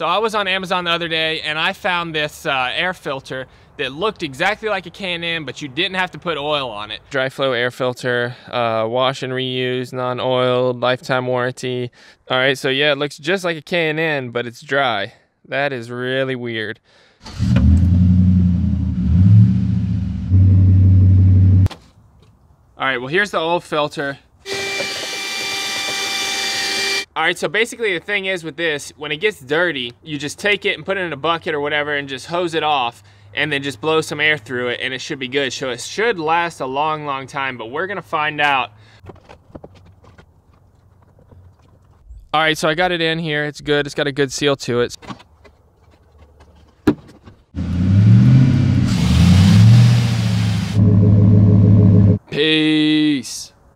So I was on Amazon the other day and I found this uh, air filter that looked exactly like a K&N, but you didn't have to put oil on it. Dry flow air filter, uh, wash and reuse, non-oiled, lifetime warranty. All right, so yeah, it looks just like a K&N, but it's dry. That is really weird. All right, well here's the old filter. All right, so basically the thing is with this, when it gets dirty, you just take it and put it in a bucket or whatever and just hose it off and then just blow some air through it and it should be good. So it should last a long, long time, but we're gonna find out. All right, so I got it in here. It's good. It's got a good seal to it.